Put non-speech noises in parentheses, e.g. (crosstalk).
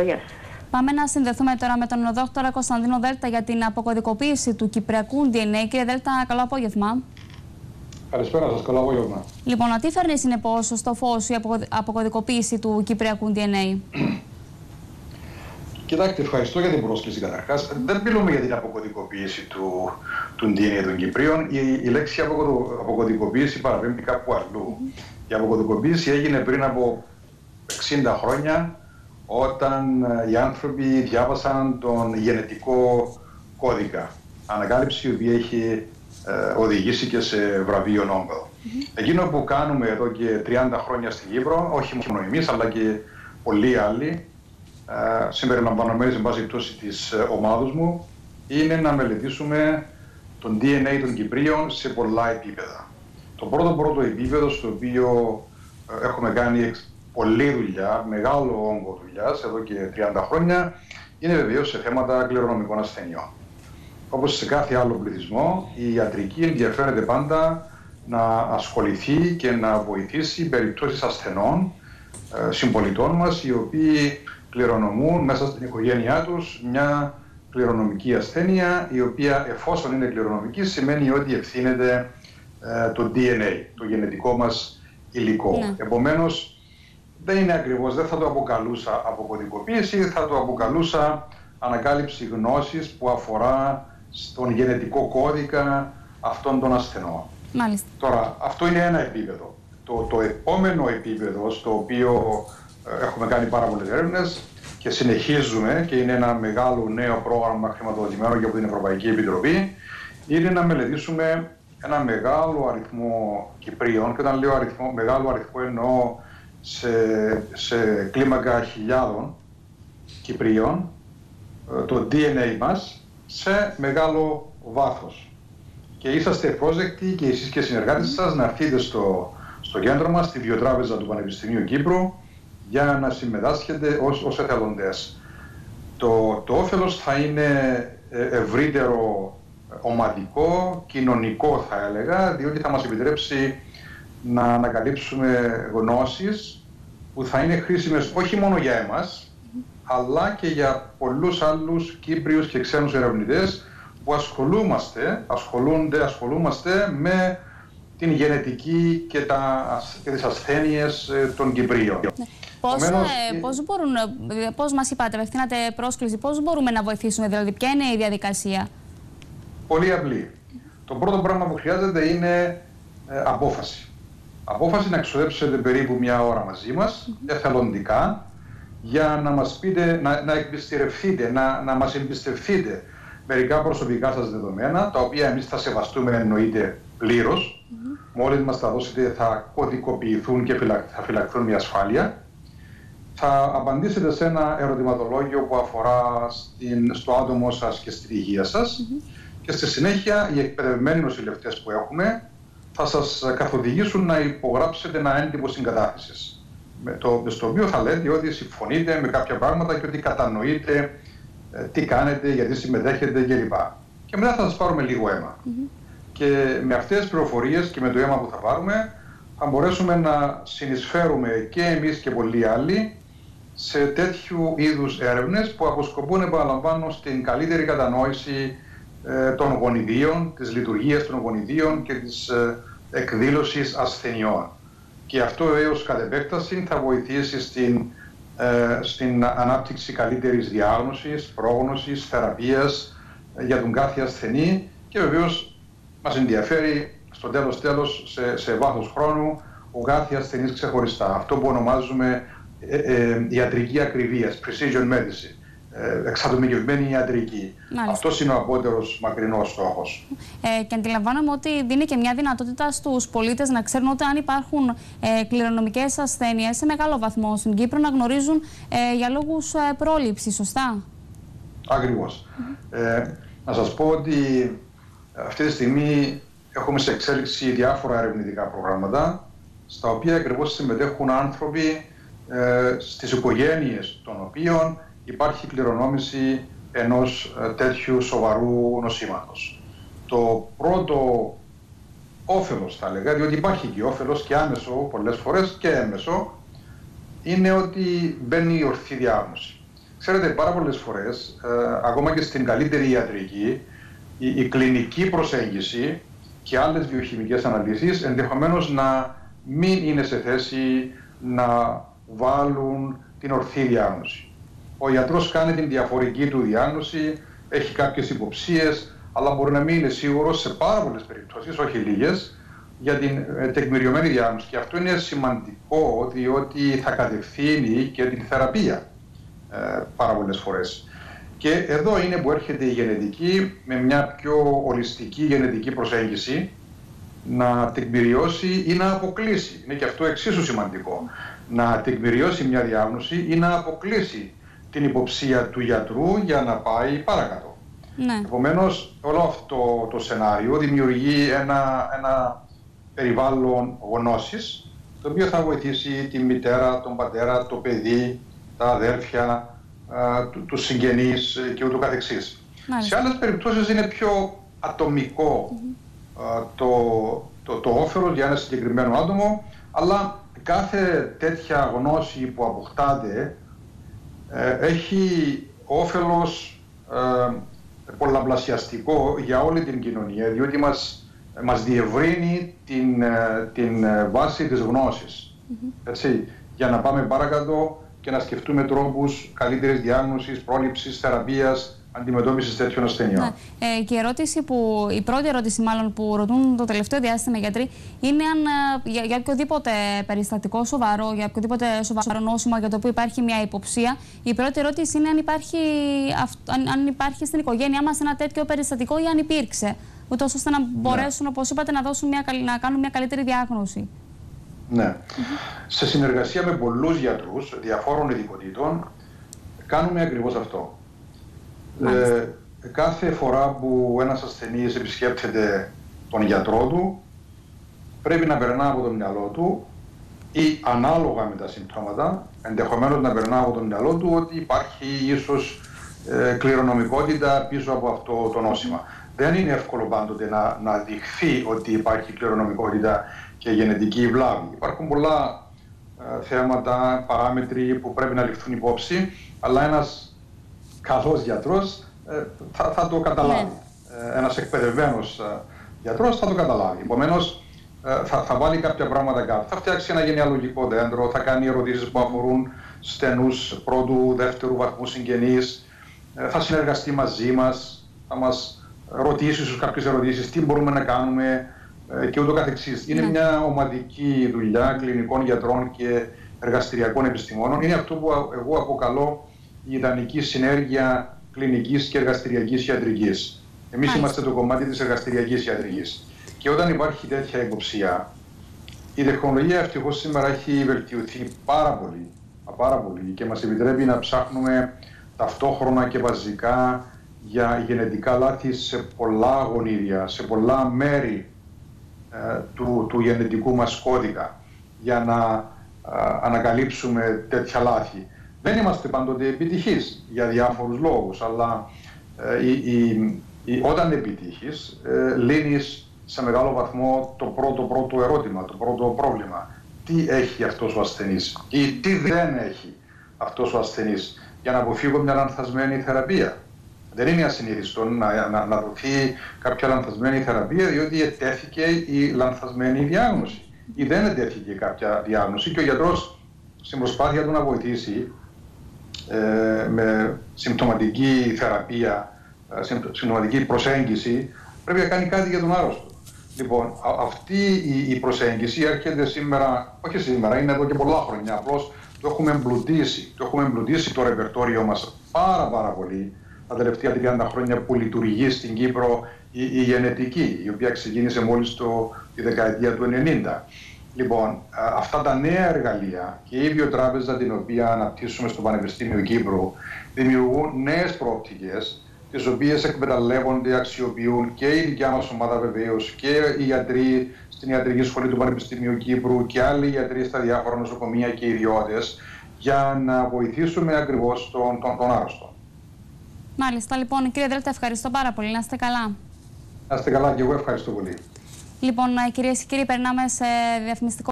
Γεια σας. Πάμε να συνδεθούμε τώρα με τον δόκτωρα Κωνσταντίνο Δέλτα για την αποκωδικοποίηση του Κυπριακού DNA. Κύριε Δέλτα, καλό απόγευμα. Καλησπέρα σας, καλό απόγευμα. Λοιπόν, τι φέρνει συνεπώς στο φως η αποκωδικοποίηση του Κυπριακού DNA. (clears throat) Κοιτάξτε, ευχαριστώ για την πρόσκληση καταρχάς. Δεν μιλούμε για την αποκωδικοποίηση του, του DNA των Κυπρίων. Η, η λέξη αποκωδικοποίηση παραπέμπει κάπου αλλού. Η αποκωδικοποίηση έγινε πριν από 60 χρόνια όταν ε, οι άνθρωποι διάβασαν τον γενετικό κώδικα. Ανακάλυψη η οποία έχει ε, οδηγήσει και σε βραβείο Νόμπελ. Εκείνο που κάνουμε εδώ και 30 χρόνια στην Κύπρο, όχι μόνο εμείς αλλά και πολλοί άλλοι, ε, συμπεριλαμβανομένοι εν πάση πτώση της ε, ομάδος μου, είναι να μελετήσουμε τον DNA των Κυπρίων σε πολλά επίπεδα. Το πρώτο πρώτο επίπεδο στο οποίο ε, έχουμε κάνει πολλή δουλειά, μεγάλο όγκο δουλειάς εδώ και 30 χρόνια, είναι βεβαίως σε θέματα κληρονομικών ασθενειών. Όπως σε κάθε άλλο πληθυσμό, η ιατρική ενδιαφέρεται πάντα να ασχοληθεί και να βοηθήσει περιπτώσεις ασθενών ε, συμπολιτών μας, οι οποίοι κληρονομούν μέσα στην οικογένειά τους μια κληρονομική ασθένεια, η οποία εφόσον είναι κληρονομική σημαίνει ότι ευθύνεται ε, το DNA, το γενετικό μας υλικό. Ναι. Επομένως, δεν είναι ακριβώς, δεν θα το αποκαλούσα αποκωδικοποίηση, θα το αποκαλούσα ανακάλυψη γνώσης που αφορά στον γενετικό κώδικα αυτών των ασθενών. Μάλιστα. Τώρα, αυτό είναι ένα επίπεδο. Το, το επόμενο επίπεδο, στο οποίο ε, έχουμε κάνει πάρα πολλές έρευνες και συνεχίζουμε και είναι ένα μεγάλο νέο πρόγραμμα χρηματοδοτημένο και από την Ευρωπαϊκή Επιτροπή, είναι να μελετήσουμε ένα μεγάλο αριθμό Κυπρίων και όταν λέω αριθμό, μεγάλο αριθμό εννοώ σε, σε κλίμακα χιλιάδων Κυπρίων ε, το DNA μας σε μεγάλο βάθος. Και είσαστε πρόσδεκτοι και εσείς και οι συνεργάτες σας να έρθετε στο, στο κέντρο μας, στη Βιοτράπεζα του Πανεπιστημίου Κύπρου, για να συμμετάσχετε ως, ως εθελοντές. Το, το όφελος θα είναι ε, ευρύτερο ομαδικό, κοινωνικό θα έλεγα, διότι θα μας επιτρέψει να ανακαλύψουμε γνώσεις που θα είναι χρήσιμες όχι μόνο για εμάς, αλλά και για πολλούς άλλους Κύπριους και ξένους ερευνητές που ασχολούμαστε, ασχολούνται, ασχολούμαστε με την γενετική και, τα, και τις ασθένειες ε, των Κυπρίων. Ναι. Πώς, Επομένως, ε, πώς, μπορούν, ε, πώς μας είπατε, απευθύνατε πρόσκληση, πώς μπορούμε να βοηθήσουμε, δηλαδή ποια είναι η διαδικασία; Πολύ απλή. Το πρώτο πράγμα που χρειάζεται είναι ε, απόφαση. Απόφαση να εξοδέψετε περίπου μια ώρα μαζί μας, εθελοντικά, για να μας πείτε, να, να εμπιστευτείτε, να, να μας εμπιστευτείτε μερικά προσωπικά σας δεδομένα, τα οποία εμείς θα σεβαστούμε εννοείται πλήρως. Mm-hmm. Μόλις μας τα δώσετε θα κωδικοποιηθούν και θα φυλακθούν μια ασφάλεια. Θα απαντήσετε σε ένα ερωτηματολόγιο που αφορά στην, στο άτομό σας και στην υγεία σας και στη συνέχεια οι εκπαιδευμένοι νοσηλευτές που έχουμε θα σας καθοδηγήσουν να υπογράψετε ένα έντυπο συγκατάθεσης. Με το, στο οποίο θα λέτε ότι συμφωνείτε με κάποια πράγματα και ότι κατανοείτε ε, τι κάνετε, γιατί συμμετέχετε κλπ. Και μετά θα σας πάρουμε λίγο αίμα. Και με αυτές τις πληροφορίες και με το αίμα που θα πάρουμε, θα μπορέσουμε να συνεισφέρουμε και εμείς και πολλοί άλλοι σε τέτοιου είδους έρευνες που αποσκοπούν, επαναλαμβάνω, στην καλύτερη κατανόηση ε, των γονιδίων, της λειτουργίας των γονιδίων και της ε, εκδήλωσης ασθενειών. Και αυτό έως κατ' επέκταση θα βοηθήσει στην, ε, στην ανάπτυξη καλύτερης διάγνωσης, πρόγνωσης, θεραπείας για τον κάθε ασθενή και βεβαίως μας ενδιαφέρει στο τέλος τέλος σε, σε βάθος χρόνου ο κάθε ασθενής ξεχωριστά. Αυτό που ονομάζουμε ιατρική ακριβίας, precision medicine ε, εξατομικευμένη ιατρική. Αυτός είναι ο απότερος μακρινός στόχος. Ε, και αντιλαμβάνομαι ότι δίνει και μια δυνατότητα στους πολίτες να ξέρουν ότι αν υπάρχουν ε, κληρονομικές ασθένειες σε μεγάλο βαθμό στην Κύπρο να γνωρίζουν ε, για λόγους ε, πρόληψης, σωστά; Ακριβώς. Ε, να σας πω ότι αυτή τη στιγμή έχουμε σε εξέλιξη διάφορα ερευνητικά προγράμματα στα οποία ακριβώς συμμετέχουν άνθρωποι ε, στις οικογένειες των οποίων υπάρχει κληρονόμηση ενός ε, τέτοιου σοβαρού νοσήματος. Το πρώτο όφελος θα έλεγα, διότι υπάρχει και όφελος και άμεσο πολλές φορές και έμεσο, είναι ότι μπαίνει η ορθή διάγνωση. Ξέρετε, πάρα πολλές φορές, ε, ακόμα και στην καλύτερη ιατρική, η, η κλινική προσέγγιση και άλλες βιοχημικές αναλύσεις ενδεχομένως να μην είναι σε θέση να βάλουν την ορθή διάγνωση. Ο γιατρός κάνει την διαφορική του διάγνωση, έχει κάποιες υποψίες, αλλά μπορεί να μην είναι σίγουρος σε πάρα πολλές περιπτώσεις, όχι λίγες, για την ε, τεκμηριωμένη διάγνωση. Και αυτό είναι σημαντικό, διότι θα κατευθύνει και την θεραπεία ε, πάρα πολλές φορές. Και εδώ είναι που έρχεται η γενετική με μια πιο ολιστική γενετική προσέγγιση να τεκμηριώσει ή να αποκλείσει. Είναι και αυτό εξίσου σημαντικό. Να τεκμηριώσει μια διάγνωση ή να αποκλείσει την υποψία του γιατρού για να πάει παρακάτω. Ναι. Επομένως, όλο αυτό το σενάριο δημιουργεί ένα, ένα περιβάλλον γνώσης το οποίο θα βοηθήσει τη μητέρα, τον πατέρα, το παιδί, τα αδέρφια, του, τους συγγενείς και ούτω καθεξής. Σε άλλες περιπτώσεις είναι πιο ατομικό το, το, το όφελος για ένα συγκεκριμένο άτομο, αλλά κάθε τέτοια γνώση που αποκτάται ε, έχει όφελος ε, πολλαπλασιαστικό για όλη την κοινωνία, διότι μας, μας διευρύνει την, ε, την βάση της γνώσης. Έτσι, για να πάμε παρακάτω και να σκεφτούμε τρόπους καλύτερης διάγνωσης, πρόληψης, θεραπείας, αντιμετώπισης τέτοιων ασθενειών. Ναι. Ε, και η, ερώτηση που, η πρώτη ερώτηση, μάλλον που ρωτούν το τελευταίο διάστημα οι γιατροί, είναι αν ε, για, για οποιοδήποτε περιστατικό σοβαρό, για οποιοδήποτε σοβαρό νόσημα για το οποίο υπάρχει μια υποψία, η πρώτη ερώτηση είναι αν υπάρχει, αν, αν υπάρχει στην οικογένειά μας ένα τέτοιο περιστατικό ή αν υπήρξε. Ούτως ώστε να ναι. μπορέσουν, ναι. όπως είπατε, να, δώσουν μια, να κάνουν μια καλύτερη διάγνωση. Ναι. Σε συνεργασία με πολλούς γιατρούς διαφόρων ειδικοτήτων, κάνουμε ακριβώς αυτό. Ε, κάθε φορά που ένας ασθενής επισκέπτεται τον γιατρό του, πρέπει να περνά από το μυαλό του ή ανάλογα με τα συμπτώματα, ενδεχομένως να περνά από το μυαλό του ότι υπάρχει ίσως ε, κληρονομικότητα πίσω από αυτό το νόσημα. Δεν είναι εύκολο πάντοτε να, να δειχθεί ότι υπάρχει κληρονομικότητα και γενετική βλάβη. Υπάρχουν πολλά ε, θέματα, παράμετροι που πρέπει να ληφθούν υπόψη, αλλά ένας καλός γιατρός ε, θα, θα το καταλάβει. Ναι. Ε, ένας εκπαιδευμένος ε, γιατρός θα το καταλάβει. Επομένως, θα, θα βάλει κάποια πράγματα κάτω. Θα φτιάξει ένα γενεαλογικό δέντρο, θα κάνει ερωτήσεις που αφορούν στενούς πρώτου, δεύτερου βαθμού συγγενείς, θα συνεργαστεί μαζί μας, θα μας ρωτήσει στους κάποιες ερωτήσεις, τι μπορούμε να κάνουμε και ούτω καθεξής. Είναι ναι. μια ομαδική δουλειά κλινικών γιατρών και εργαστηριακών επιστημόνων. Είναι αυτό που εγώ αποκαλώ η ιδανική συνέργεια κλινικής και εργαστηριακής ιατρικής. Εμείς είμαστε το κομμάτι της εργαστηριακής ιατρικής. Και όταν υπάρχει τέτοια υποψία, η τεχνολογία ευτυχώς σήμερα έχει βελτιωθεί πάρα πολύ, πάρα πολύ και μας επιτρέπει να ψάχνουμε ταυτόχρονα και βασικά για γενετικά λάθη σε πολλά γονίδια, σε πολλά μέρη ε, του, του γενετικού μας κώδικα για να ε, ανακαλύψουμε τέτοια λάθη. Δεν είμαστε πάντοτε επιτυχείς για διάφορους λόγους, αλλά ε, η, όταν επιτύχεις, ε, λύνεις σε μεγάλο βαθμό το πρώτο πρώτο ερώτημα, το πρώτο πρόβλημα. Τι έχει αυτός ο ασθενής ή τι δεν έχει αυτός ο ασθενής για να αποφύγω μια λανθασμένη θεραπεία; Δεν είναι ασυνήθιστο να, να, να δοθεί κάποια λανθασμένη θεραπεία διότι ετέθηκε η λανθασμένη διάγνωση ή δεν ετέθηκε κάποια διάγνωση και ο γιατρός στην προσπάθεια του να βοηθήσει ε, με συμπτωματική θεραπεία, ε, συμπτωματική προσέγγιση, πρέπει να κάνει κάτι για τον άρρωστο. Λοιπόν, αυτή η προσέγγιση έρχεται σήμερα, όχι σήμερα, είναι εδώ και πολλά χρόνια. Απλώς το έχουμε εμπλουτίσει. Το έχουμε εμπλουτίσει το ρεπερτόριο μας πάρα πάρα πολύ τα τελευταία 30 χρόνια που λειτουργεί στην Κύπρο η, η γενετική, η οποία ξεκίνησε μόλις τη δεκαετία του 90. Λοιπόν, αυτά τα νέα εργαλεία και η βιοτράπεζα την οποία αναπτύσσουμε στο Πανεπιστήμιο Κύπρου δημιουργούν νέες προοπτικές, τις οποίες εκμεταλλεύονται, αξιοποιούν και η δικιά μας ομάδα βεβαίως και οι γιατροί στην Ιατρική Σχολή του Πανεπιστημίου Κύπρου και άλλοι γιατροί στα διάφορα νοσοκομεία και ιδιώτες για να βοηθήσουμε ακριβώς τον, τον, τον άρρωστο. Μάλιστα, λοιπόν, κύριε Δρέτα, ευχαριστώ πάρα πολύ. Να είστε καλά. Να είστε καλά και εγώ ευχαριστώ πολύ. Λοιπόν, κυρίες και κύριοι, περνάμε σε διαφημιστικό.